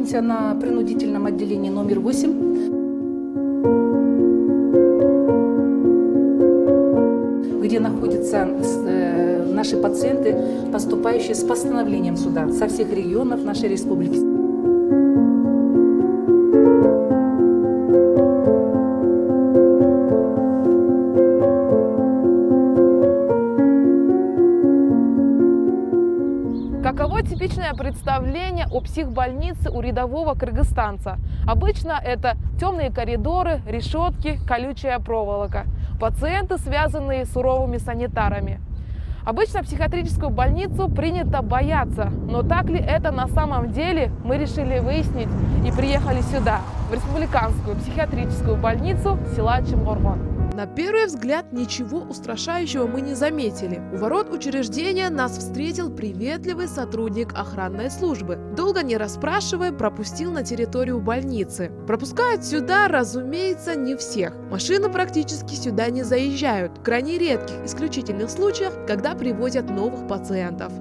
находимся на принудительном отделении номер 8, где находятся э, наши пациенты, поступающие с постановлением суда со всех регионов нашей республики. Каково типичное представление о психбольнице у рядового кыргызстанца? Обычно это темные коридоры, решетки, колючая проволока. Пациенты, связанные с суровыми санитарами. Обычно психиатрическую больницу принято бояться, но так ли это на самом деле, мы решили выяснить и приехали сюда, в республиканскую психиатрическую больницу села Чемгоргон. На первый взгляд ничего устрашающего мы не заметили. У ворот учреждения нас встретил приветливый сотрудник охранной службы. Долго не расспрашивая, пропустил на территорию больницы. Пропускают сюда, разумеется, не всех. Машины практически сюда не заезжают. В крайне редких исключительных случаях, когда привозят новых пациентов.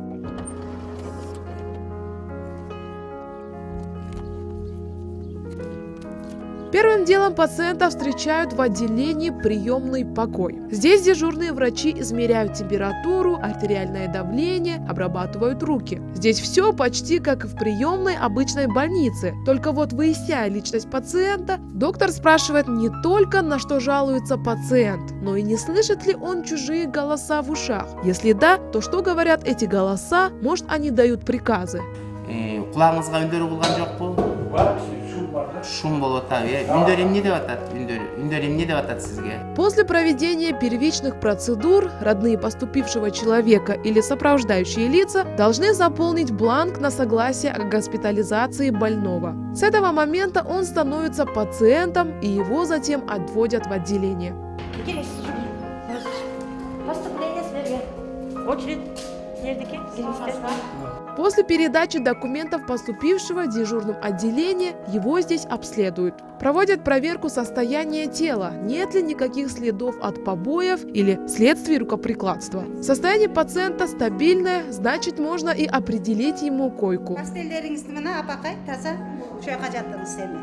Первым делом пациента встречают в отделении приемный покой. Здесь дежурные врачи измеряют температуру, артериальное давление, обрабатывают руки. Здесь все почти как в приемной обычной больнице. Только вот выясняя личность пациента, доктор спрашивает не только на что жалуется пациент, но и не слышит ли он чужие голоса в ушах. Если да, то что говорят эти голоса, может они дают приказы шум болып жатады иә үндер эмне деп атат үндер үндер эмне деп атат сизге После проведения первичных процедур родные поступившего человека или сопровождающие лица должны заполнить бланк на согласие о госпитализации больного. С этого момента он становится пациентом и его затем отводят в отделение. Келесіз Поступление сіздерге. Очередь жердеке келесіздер. После передачи документов поступившего в дежурном отделении его здесь обследуют. Проводят проверку состояния тела, нет ли никаких следов от побоев или следствий рукоприкладства. Состояние пациента стабильное, значит можно и определить ему койку. пастелдеріңізді мына апақай таза осы жаққа жаттыңыз сені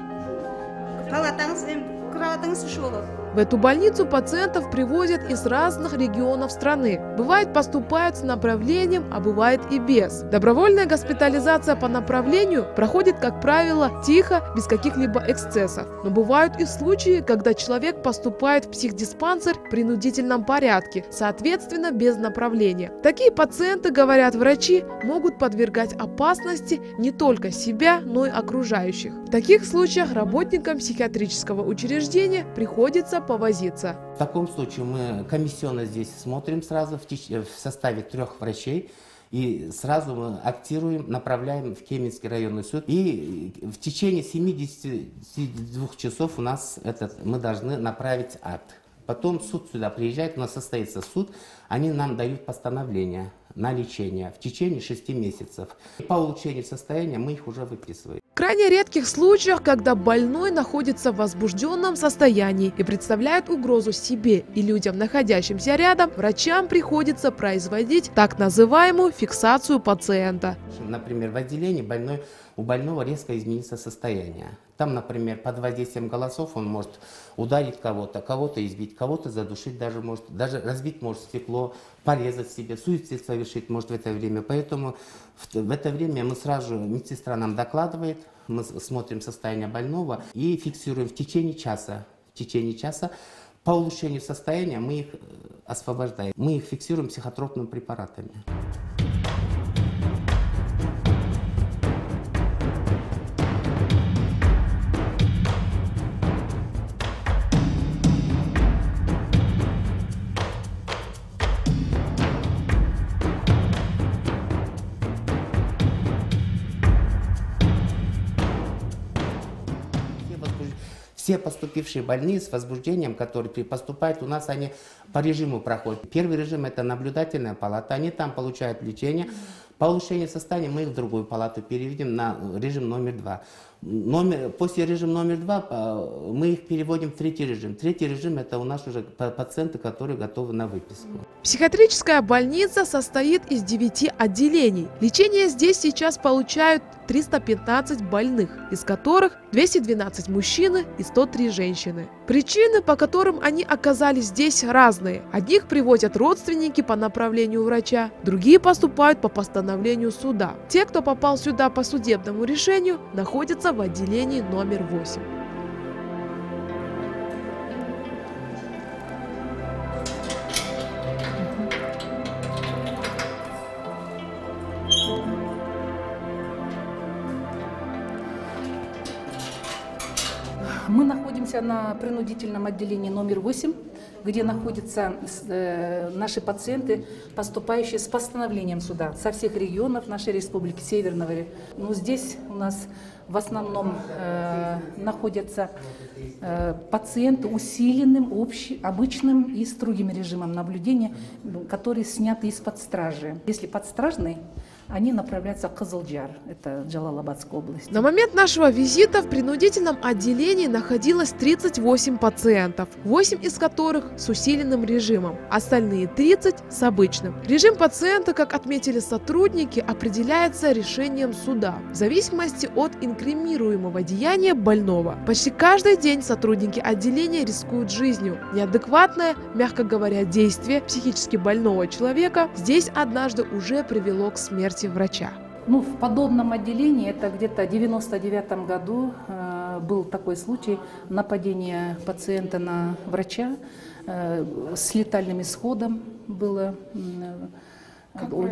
палатаңызбен кроватыңыз үш болады В эту больницу пациентов привозят из разных регионов страны. Бывает поступают с направлением, а бывает и без. Добровольная госпитализация по направлению проходит, как правило, тихо, без каких-либо эксцессов. Но бывают и случаи, когда человек поступает в психдиспансер в принудительном порядке, соответственно, без направления. Такие пациенты, говорят врачи, могут подвергать опасности не только себя, но и окружающих. В таких случаях работникам психиатрического учреждения приходится повозиться. в таком случае мы комиссионно здесь смотрим сразу в, теч- в составе трех врачей и сразу мы актируем, направляем в Кеминский районный суд. И в течение 72 часов у нас этот, мы должны направить акт. Потом суд сюда приезжает, у нас состоится суд, они нам дают постановление на лечение в течение 6 месяцев. По улучшению состояния мы их уже выписываем. В крайне редких случаях, когда больной находится в возбужденном состоянии и представляет угрозу себе и людям, находящимся рядом, врачам приходится производить так называемую фиксацию пациента. Например, в отделении больной, у больного резко изменится состояние. Там, например, под воздействием голосов он может ударить кого-то, кого-то избить, кого-то задушить даже может, даже разбить может стекло, порезать себе, суицид совершить может в это время. Поэтому в, в это время мы сразу медсестра нам докладывает, мы смотрим состояние больного и фиксируем в течение часа. В течение часа по улучшению состояния мы их э, освобождаем. Мы их фиксируем психотропными препаратами. Все поступившие больные с возбуждением, которые поступают у нас, они по режиму проходят. Первый режим – это наблюдательная палата. Они там получают лечение. По улучшению состояния мы их в другую палату переведем на режим номер два. Номер, после режима номер два мы их переводим в третий режим. Третий режим это у нас уже па- пациенты, которые готовы на выписку. Психиатрическая больница состоит из 9 отделений. Лечение здесь сейчас получают 315 больных, из которых 212 мужчины и 103 женщины. Причины, по которым они оказались здесь, разные. Одних привозят родственники по направлению врача, другие поступают по постановлению суда. Те, кто попал сюда по судебному решению, находятся в отделении номер 8. Мы находимся на принудительном отделении номер 8, где находятся э, наши пациенты, поступающие с постановлением суда со всех регионов нашей республики Северного. Ну, здесь у нас в основном э, находятся э, пациенты усиленным, общи- обычным и строгим режимом наблюдения, которые сняты из-под стражи. Если подстражный, они направляются в Кызылджар, это Джалалабадская область. На момент нашего визита в принудительном отделении находилось 38 пациентов, 8 из которых с усиленным режимом, остальные 30 с обычным. Режим пациента, как отметили сотрудники, определяется решением суда в зависимости от инкримируемого деяния больного. Почти каждый день сотрудники отделения рискуют жизнью. Неадекватное, мягко говоря, действие психически больного человека здесь однажды уже привело к смерти врача. Ну, в подобном отделении, это где-то в 99 году э, был такой случай нападения пациента на врача э, с летальным исходом было. э, он-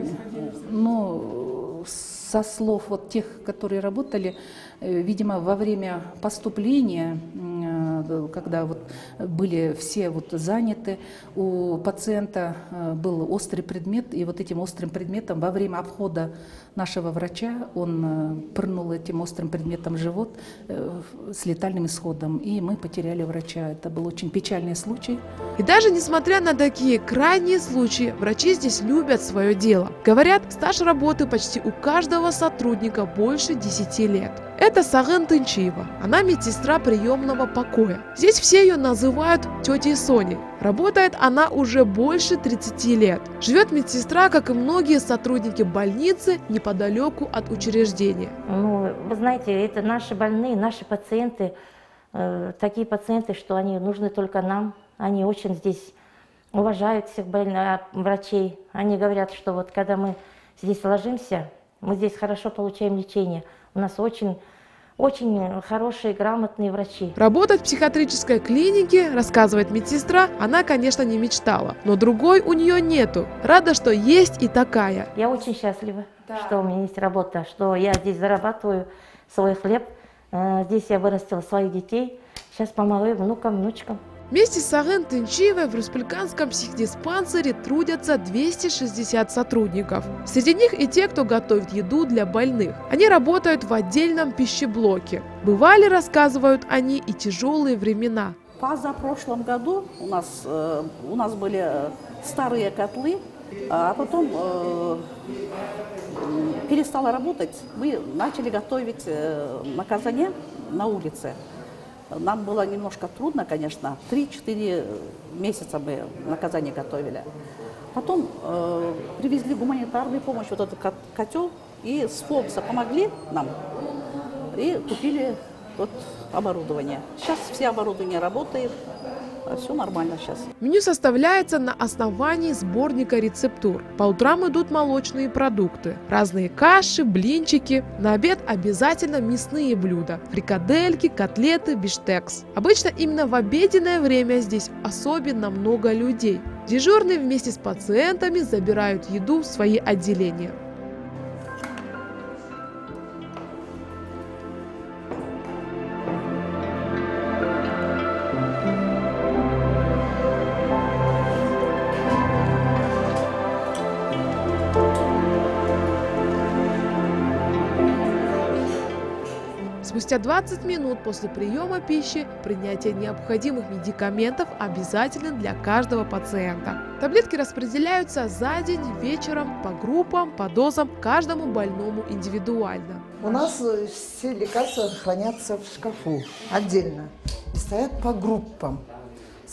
ну, со слов вот тех, которые работали, э, видимо, во время поступления, э, когда вот были все вот заняты, у пациента э, был острый предмет, и вот этим острым предметом во время обхода нашего врача он э, пырнул этим острым предметом в живот э, с летальным исходом, и мы потеряли врача. Это был очень печальный случай. И даже несмотря на такие крайние случаи, врачи здесь любят свое дело. Говорят, стаж работы почти у каждого сотрудника больше 10 лет. Это Сагын Тынчиева. Она медсестра приемного покоя. Здесь все ее называют тетей Соней. Работает она уже больше 30 лет. Живет медсестра, как и многие сотрудники больницы, неподалеку от учреждения. Ну, вы знаете, это наши больные, наши пациенты, э, такие пациенты, что они нужны только нам. Они очень здесь уважают всех больных, врачей. Они говорят, что вот когда мы здесь ложимся, мы здесь хорошо получаем лечение. У нас очень, очень хорошие, грамотные врачи. Работать в психиатрической клинике, рассказывает медсестра, она, конечно, не мечтала. Но другой у нее нету. Рада, что есть и такая. Я очень счастлива, что у меня есть работа, что я здесь зарабатываю свой хлеб. Э, Здесь я вырастила своих детей. Сейчас помогаю внукам, внучкам. Вместе с Сагын Тынчиевой в республиканском психдиспансере трудятся 260 сотрудников. Среди них и те, кто готовит еду для больных. Они работают в отдельном пищеблоке. Бывали, рассказывают они, и тяжелые времена. Позапрошлом году у нас, э, у нас были э, старые котлы, а потом э, перестала работать. Мы начали готовить э, на казане на улице. Нам было немножко трудно, конечно. 3-4 месяца мы на казане готовили. Потом э, привезли гуманитарную помощь, вот этот кот- котел, и с Фокса помогли нам и купили вот оборудование. Сейчас все оборудование работает, все нормально сейчас. Меню составляется на основании сборника рецептур. По утрам идут молочные продукты, разные каши, блинчики. На обед обязательно мясные блюда, фрикадельки, котлеты, биштекс. Обычно именно в обеденное время здесь особенно много людей. Дежурные вместе с пациентами забирают еду в свои отделения. Спустя 20 минут после приема пищи принятие необходимых медикаментов обязательно для каждого пациента. Таблетки распределяются за день, вечером, по группам, по дозам, каждому больному индивидуально. У нас э, все лекарства хранятся в шкафу отдельно и стоят по группам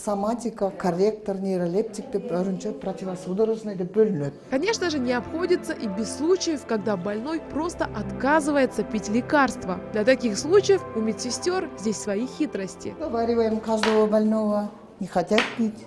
Соматика, корректор, нейролептик деп бірінші противосудорожный деп бөлінеді Конечно же, не обходится и без случаев, когда больной просто отказывается пить лекарства. Для таких случаев у медсестер здесь свои хитрости. Уговариваем каждого больного, не хотят пить.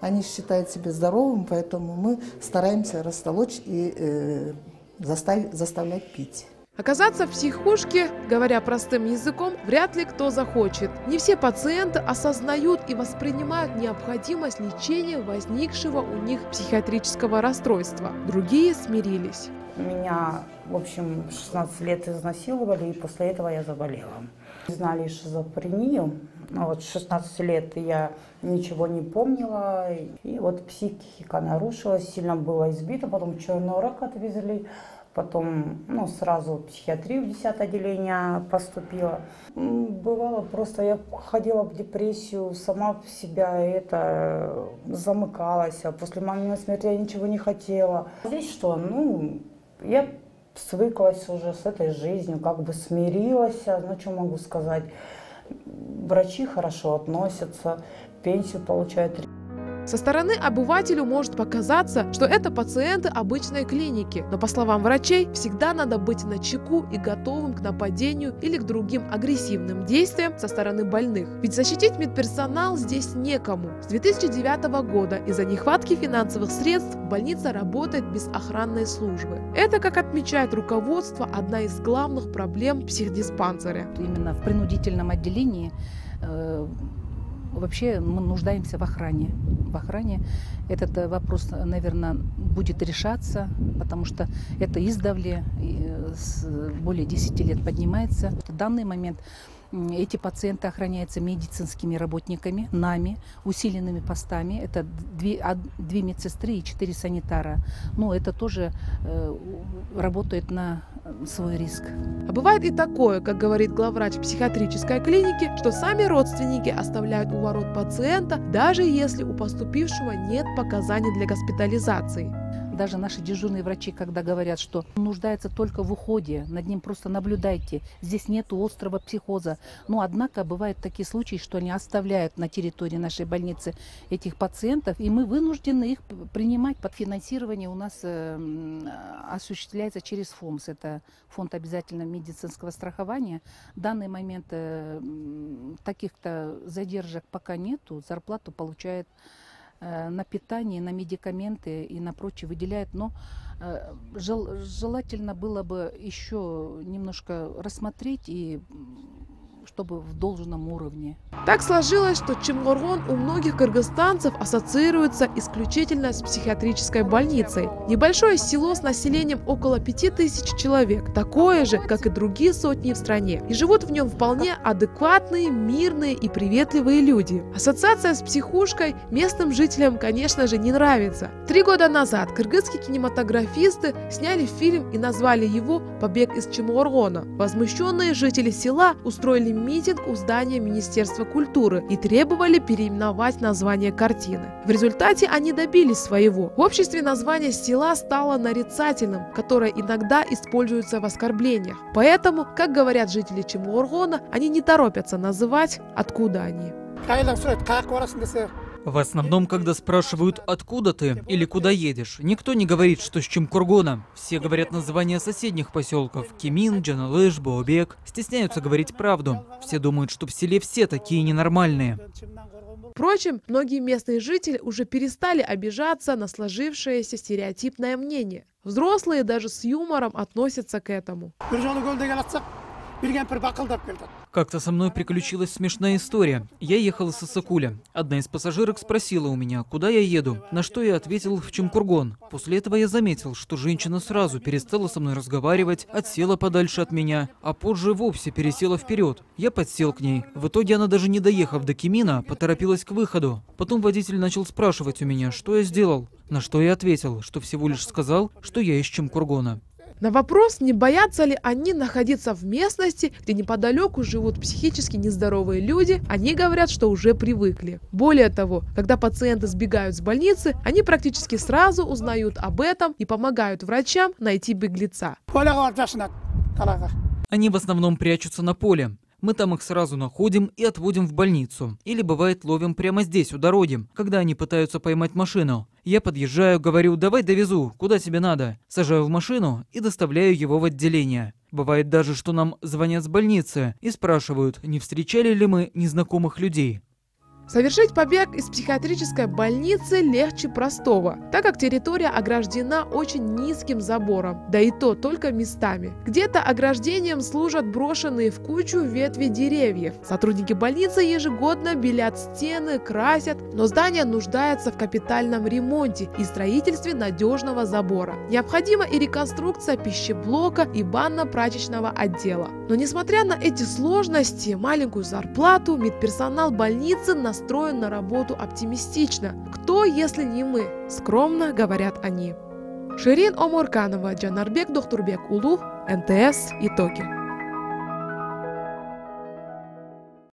Они считают себя здоровым, поэтому мы стараемся растолочь и э, заставить, заставлять пить. Оказаться в психушке, говоря простым языком, вряд ли кто захочет. Не все пациенты осознают и воспринимают необходимость лечения возникшего у них психиатрического расстройства. Другие смирились. Меня, в общем, 16 лет изнасиловали, и после этого я заболела. Знали шизофрению. Вот с 16 лет я ничего не помнила. И вот психика нарушилась, сильно была избита. Потом черный рак отвезли. Потом ну, сразу в психиатрию в 10 отделение поступила. Бывало просто, я ходила в депрессию, сама в себя это замыкалась. А после маминой смерти я ничего не хотела. Здесь что? Ну, я свыклась уже с этой жизнью, как бы смирилась. Ну, что могу сказать? Врачи хорошо относятся, пенсию получают Со стороны обывателю может показаться, что это пациенты обычной клиники, но по словам врачей, всегда надо быть на чеку и готовым к нападению или к другим агрессивным действиям со стороны больных. Ведь защитить медперсонал здесь некому. С 2009 года из-за нехватки финансовых средств больница работает без охранной службы. Это, как отмечает руководство, одна из главных проблем психдиспансера. Именно в принудительном отделении э, вообще мы нуждаемся в охране. В охране этот э, вопрос, наверное, будет решаться, потому что это издавле э, более 10 лет поднимается. В данный момент эти пациенты охраняются медицинскими работниками, нами, усиленными постами. Это две, две медсестры и четыре санитара. Но это тоже э, работает на э, свой риск. А бывает и такое, как говорит главврач психиатрической клиники, что сами родственники оставляют у ворот пациента, даже если у поступившего нет показаний для госпитализации. Даже наши дежурные врачи, когда говорят, что нуждается только в уходе, над ним просто наблюдайте, здесь нет острого психоза. Но однако бывают такие случаи, что они оставляют на территории нашей больницы этих пациентов, и мы вынуждены их принимать. Под финансирование у нас э, м, осуществляется через ФОМС, это фонд обязательного медицинского страхования. В данный момент э, м, таких-то задержек пока нету, зарплату получает на питание, на медикаменты и на прочее выделяет, но э, жел- желательно было бы еще немножко рассмотреть и чтобы в должном уровне. Так сложилось, что Чемгоргон у многих кыргызстанцев ассоциируется исключительно с психиатрической больницей. Небольшое село с населением около 5000 человек, такое же, как и другие сотни в стране. И живут в нем вполне адекватные, мирные и приветливые люди. Ассоциация с психушкой местным жителям, конечно же, не нравится. Три года назад кыргызские кинематографисты сняли фильм и назвали его «Побег из Чемгоргона». Возмущенные жители села устроили митинг у здания Министерства культуры и требовали переименовать название картины. В результате они добились своего. В обществе название села стало нарицательным, которое иногда используется в оскорблениях. Поэтому, как говорят жители Чемгоргона, они не торопятся называть, откуда они. В основном, когда спрашивают, откуда ты или куда едешь, никто не говорит, что с Чемкургона. Все говорят названия соседних поселков – Кемин, Джаналыш, Бообек. Стесняются говорить правду. Все думают, что в селе все такие ненормальные. Впрочем, многие местные жители уже перестали обижаться на сложившееся стереотипное мнение. Взрослые даже с юмором относятся к этому. Как-то со мной приключилась смешная история. Я ехал из Сасакуля. Одна из пассажирок спросила у меня, куда я еду, на что я ответил в Чемкургон. После этого я заметил, что женщина сразу перестала со мной разговаривать, отсела подальше от меня, а позже вовсе пересела вперед. Я подсел к ней. В итоге она даже не доехав до Кимина, поторопилась к выходу. Потом водитель начал спрашивать у меня, что я сделал. На что я ответил, что всего лишь сказал, что я из Чемкургона. На вопрос, не боятся ли они находиться в местности, где неподалеку живут психически нездоровые люди, они говорят, что уже привыкли. Более того, когда пациенты сбегают с больницы, они практически сразу узнают об этом и помогают врачам найти беглеца. Они в основном прячутся на поле. Мы там их сразу находим и отводим в больницу. Или бывает ловим прямо здесь, у дороги, когда они пытаются поймать машину. Я подъезжаю, говорю, давай довезу, куда тебе надо. Сажаю в машину и доставляю его в отделение. Бывает даже, что нам звонят с больницы и спрашивают, не встречали ли мы незнакомых людей. Совершить побег из психиатрической больницы легче простого, так как территория ограждена очень низким забором, да и то только местами. Где-то ограждением служат брошенные в кучу ветви деревьев. Сотрудники больницы ежегодно белят стены, красят, но здание нуждается в капитальном ремонте и строительстве надежного забора. Необходима и реконструкция пищеблока и банно-прачечного отдела. Но несмотря на эти сложности, маленькую зарплату медперсонал больницы на настроен на работу оптимистично. Кто, если не мы? Скромно говорят они. Ширин Омурканова, Джанарбек Дохтурбек Улу, НТС, Итоги.